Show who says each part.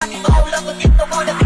Speaker 1: Bawal ako dito ko na